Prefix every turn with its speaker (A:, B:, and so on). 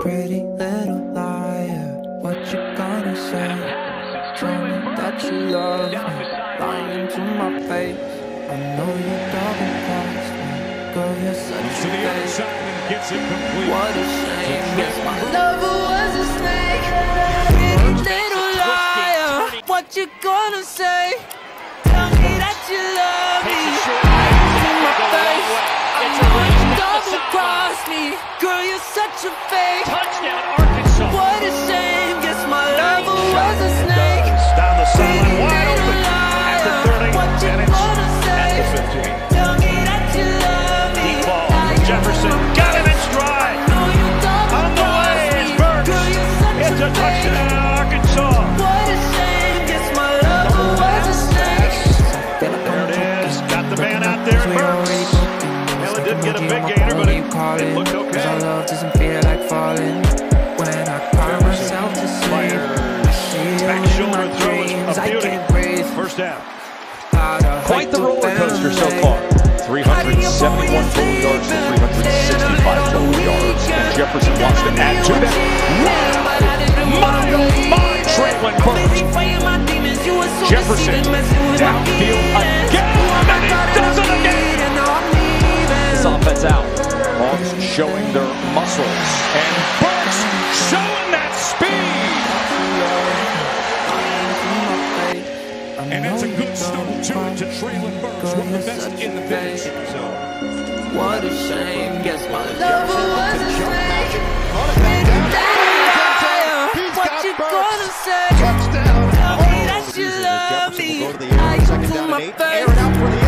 A: Pretty little liar, what you gonna say? Tell me that you love me, lying to my face. I know you're double crossed me, girl, you're such a
B: the other
A: fake.
B: side and gets it complete.
A: What a shame, guess my lover was a snake. Pretty little liar, what you gonna say? Tell me that you love me, girl, you're such a fake.
C: Touchdown, Arkansas.
A: What a shame, falling. When I cry myself to sleep, I see you
B: Back
A: in
B: shoulder
A: my
B: throw
A: dreams.
B: a
A: I
B: beauty.
A: can't breathe.
B: First down.
D: Quite the roller coaster so far. 371 total yards to 365 total yards. And Jefferson wants to add to that. Showing their muscles, and Burks showing that speed.
B: And that's a good start to it to Treylon Burks, one of the best in the division. So
A: What a shame, guess my lover was a snake. What you gonna say? Tell me that you love me. Lie to my face.